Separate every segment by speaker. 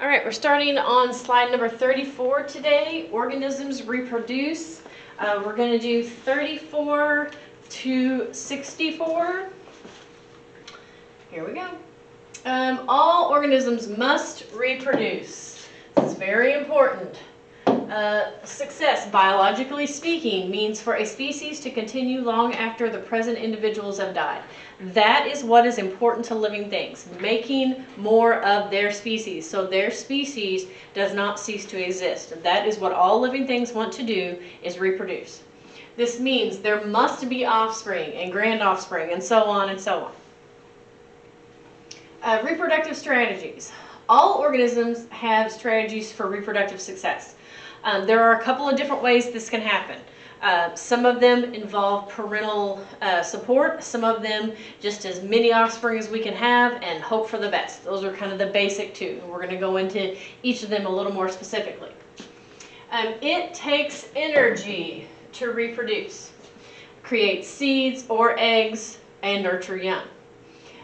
Speaker 1: All right, we're starting on slide number 34 today. Organisms reproduce. Uh, we're going to do 34 to 64. Here we go. Um, all organisms must reproduce. Is very important. Uh, success, biologically speaking, means for a species to continue long after the present individuals have died. That is what is important to living things, making more of their species so their species does not cease to exist. That is what all living things want to do is reproduce. This means there must be offspring and grand offspring and so on and so on. Uh, reproductive strategies. All organisms have strategies for reproductive success. Um, there are a couple of different ways this can happen. Uh, some of them involve parental uh, support, some of them just as many offspring as we can have and hope for the best. Those are kind of the basic two. We're going to go into each of them a little more specifically. Um, it takes energy to reproduce, create seeds or eggs, and nurture young.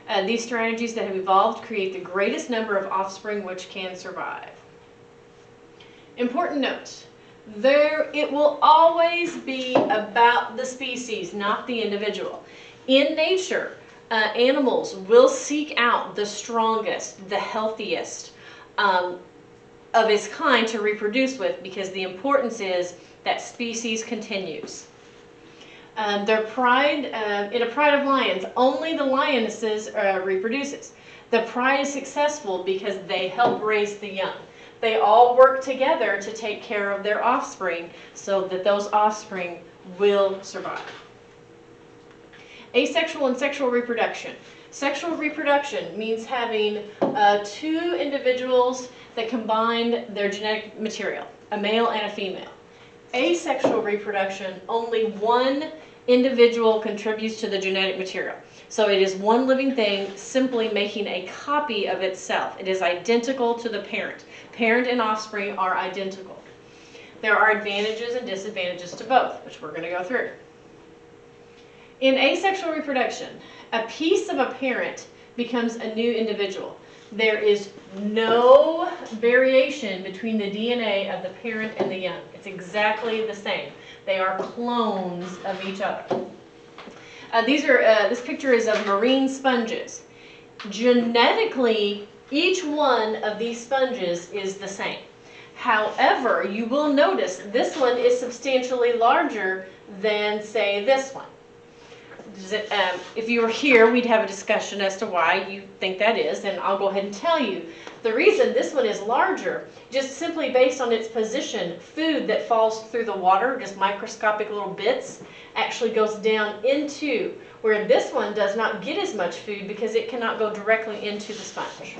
Speaker 1: Uh, these strategies that have evolved create the greatest number of offspring which can survive. Important note, there it will always be about the species, not the individual. In nature, uh, animals will seek out the strongest, the healthiest um, of its kind to reproduce with because the importance is that species continues. Um, their pride, uh, in a pride of lions, only the lionesses uh, reproduces. The pride is successful because they help raise the young. They all work together to take care of their offspring so that those offspring will survive. Asexual and sexual reproduction. Sexual reproduction means having uh, two individuals that combine their genetic material, a male and a female. Asexual reproduction, only one individual contributes to the genetic material. So it is one living thing simply making a copy of itself. It is identical to the parent. Parent and offspring are identical. There are advantages and disadvantages to both, which we're going to go through. In asexual reproduction, a piece of a parent becomes a new individual. There is no variation between the DNA of the parent and the young. It's exactly the same. They are clones of each other. Uh, these are, uh, this picture is of marine sponges. Genetically, each one of these sponges is the same. However, you will notice this one is substantially larger than, say, this one. Um, if you were here, we'd have a discussion as to why you think that is, and I'll go ahead and tell you. The reason this one is larger, just simply based on its position, food that falls through the water, just microscopic little bits, actually goes down into, where this one does not get as much food because it cannot go directly into the sponge.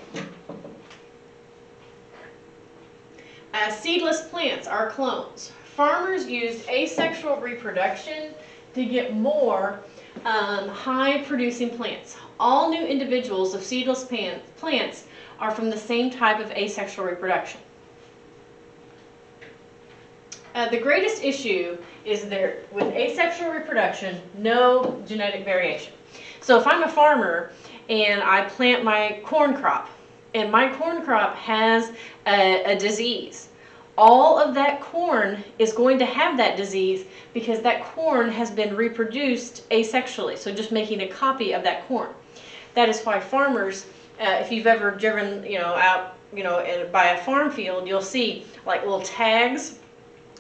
Speaker 1: Uh, seedless plants are clones. Farmers use asexual reproduction to get more um, high producing plants. All new individuals of seedless plants are from the same type of asexual reproduction. Uh, the greatest issue is there with asexual reproduction, no genetic variation. So if I'm a farmer and I plant my corn crop, and my corn crop has a, a disease, all of that corn is going to have that disease because that corn has been reproduced asexually, so just making a copy of that corn. That is why farmers, uh, if you've ever driven, you know, out, you know, by a farm field, you'll see like little tags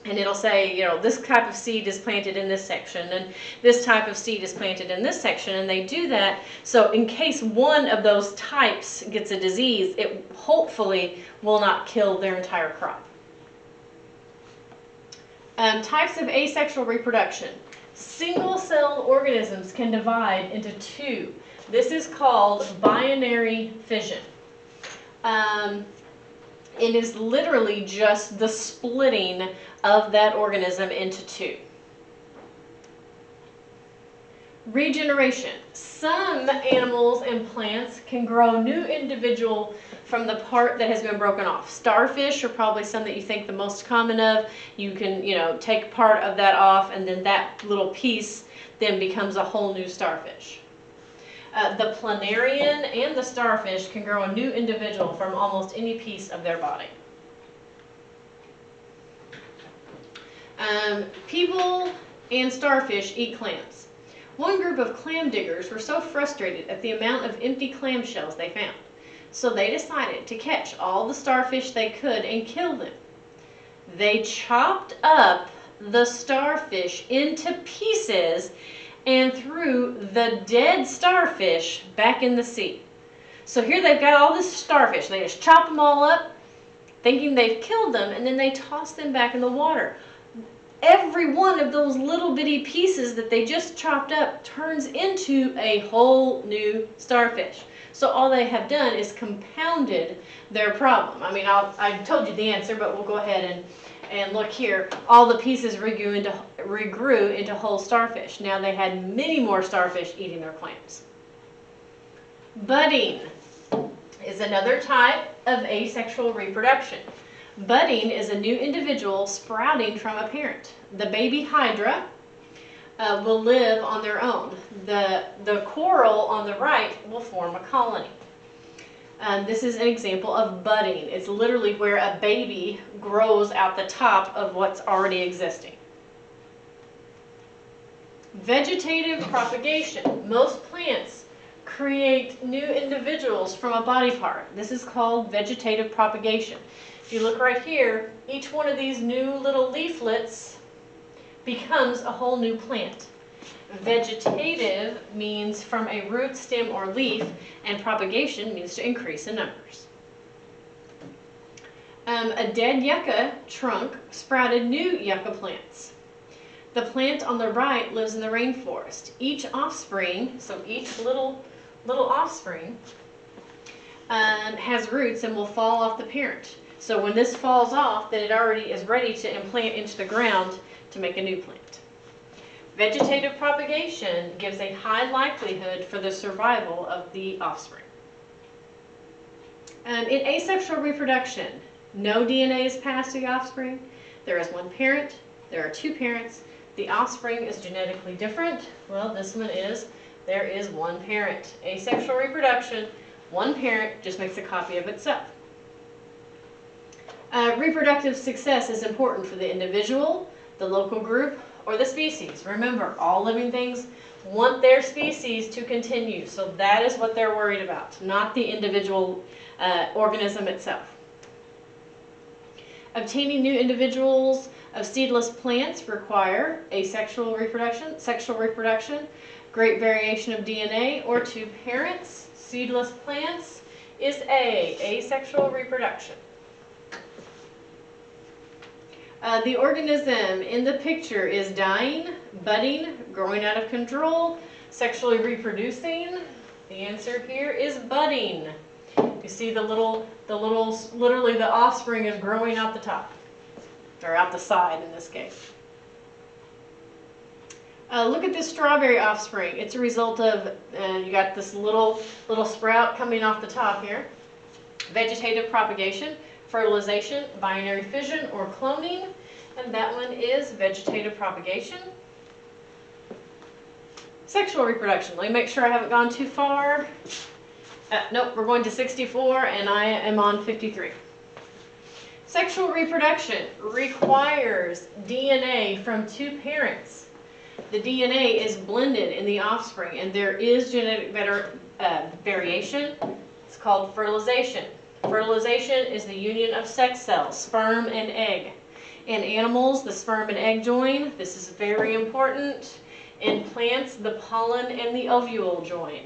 Speaker 1: and it'll say, you know, this type of seed is planted in this section, and this type of seed is planted in this section, and they do that so in case one of those types gets a disease, it hopefully will not kill their entire crop. Um, types of asexual reproduction. Single-celled organisms can divide into two. This is called binary fission. Um, it is literally just the splitting of that organism into two. Regeneration. Some animals and plants can grow new individual from the part that has been broken off. Starfish are probably some that you think the most common of. You can, you know, take part of that off and then that little piece then becomes a whole new starfish. Uh, the planarian and the starfish can grow a new individual from almost any piece of their body. Um, people and starfish eat clams. One group of clam diggers were so frustrated at the amount of empty clam shells they found, so they decided to catch all the starfish they could and kill them. They chopped up the starfish into pieces and threw the dead starfish back in the sea. So here they've got all this starfish. They just chop them all up, thinking they've killed them, and then they toss them back in the water every one of those little bitty pieces that they just chopped up turns into a whole new starfish. So all they have done is compounded their problem. I mean, I told you the answer, but we'll go ahead and, and look here. All the pieces regrew into, regrew into whole starfish. Now they had many more starfish eating their clams. Budding is another type of asexual reproduction. Budding is a new individual sprouting from a parent. The baby hydra uh, will live on their own. The, the coral on the right will form a colony. Um, this is an example of budding. It's literally where a baby grows out the top of what's already existing. Vegetative propagation. Most plants create new individuals from a body part. This is called vegetative propagation. If you look right here, each one of these new little leaflets becomes a whole new plant. Vegetative means from a root, stem, or leaf, and propagation means to increase in numbers. Um, a dead yucca trunk sprouted new yucca plants. The plant on the right lives in the rainforest. Each offspring, so each little little offspring, um, has roots and will fall off the parent. So when this falls off, then it already is ready to implant into the ground to make a new plant. Vegetative propagation gives a high likelihood for the survival of the offspring. Um, in asexual reproduction, no DNA is passed to the offspring. There is one parent, there are two parents. The offspring is genetically different. Well, this one is, there is one parent. Asexual reproduction, one parent just makes a copy of itself. Uh, reproductive success is important for the individual, the local group, or the species. Remember, all living things want their species to continue, so that is what they're worried about, not the individual uh, organism itself. Obtaining new individuals of seedless plants require asexual reproduction, sexual reproduction, great variation of DNA, or two parents. Seedless plants is A, asexual reproduction. Uh, the organism in the picture is dying, budding, growing out of control, sexually reproducing. The answer here is budding. You see the little, the little, literally the offspring is growing out the top, or out the side in this case. Uh, look at this strawberry offspring. It's a result of, uh, you got this little, little sprout coming off the top here. Vegetative propagation fertilization, binary fission, or cloning. And that one is vegetative propagation. Sexual reproduction. Let me make sure I haven't gone too far. Uh, nope, we're going to 64 and I am on 53. Sexual reproduction requires DNA from two parents. The DNA is blended in the offspring and there is genetic better, uh, variation. It's called fertilization. Fertilization is the union of sex cells, sperm and egg. In animals, the sperm and egg join. This is very important. In plants, the pollen and the ovule join.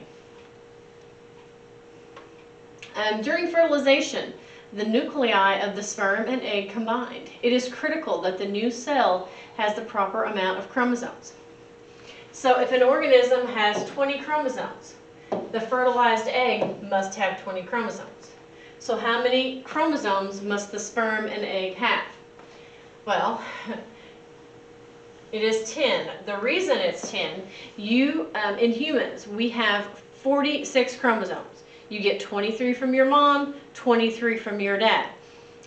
Speaker 1: Um, during fertilization, the nuclei of the sperm and egg combined. It is critical that the new cell has the proper amount of chromosomes. So if an organism has 20 chromosomes, the fertilized egg must have 20 chromosomes. So how many chromosomes must the sperm and egg have? Well, it is 10. The reason it's 10, you, um, in humans, we have 46 chromosomes. You get 23 from your mom, 23 from your dad.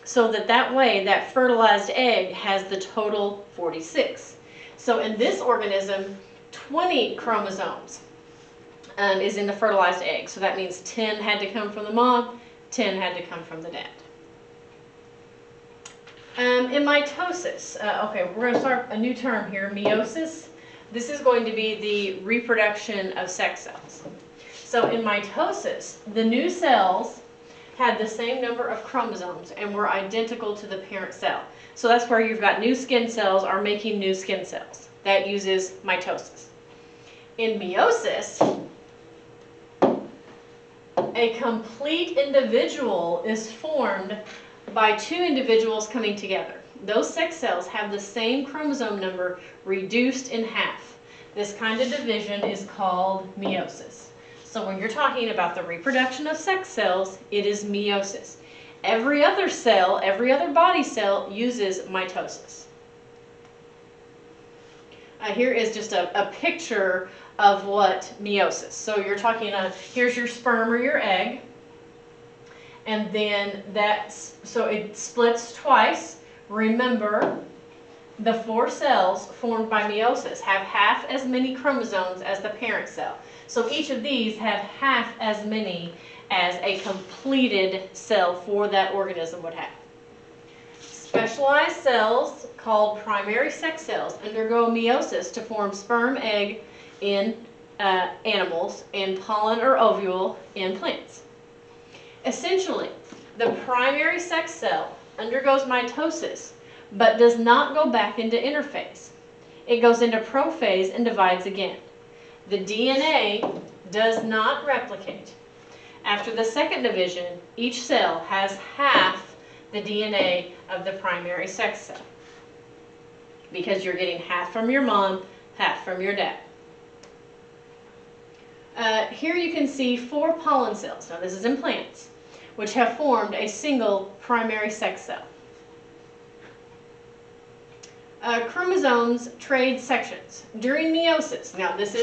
Speaker 1: So that that way, that fertilized egg has the total 46. So in this organism, 20 chromosomes um, is in the fertilized egg. So that means 10 had to come from the mom, 10 had to come from the dad. Um, in mitosis, uh, okay, we're going to start a new term here, meiosis. This is going to be the reproduction of sex cells. So in mitosis, the new cells had the same number of chromosomes and were identical to the parent cell. So that's where you've got new skin cells are making new skin cells. That uses mitosis. In meiosis, a complete individual is formed by two individuals coming together. Those sex cells have the same chromosome number reduced in half. This kind of division is called meiosis. So when you're talking about the reproduction of sex cells, it is meiosis. Every other cell, every other body cell uses mitosis. Uh, here is just a, a picture of what meiosis. So you're talking, uh, here's your sperm or your egg, and then that's, so it splits twice. Remember, the four cells formed by meiosis have half as many chromosomes as the parent cell. So each of these have half as many as a completed cell for that organism would have. Specialized cells called primary sex cells undergo meiosis to form sperm, egg in uh, animals and pollen or ovule in plants. Essentially, the primary sex cell undergoes mitosis but does not go back into interphase. It goes into prophase and divides again. The DNA does not replicate. After the second division, each cell has half the DNA of the primary sex cell because you're getting half from your mom, half from your dad. Uh, here you can see four pollen cells, now this is in plants, which have formed a single primary sex cell. Uh, chromosomes trade sections. During meiosis, now this is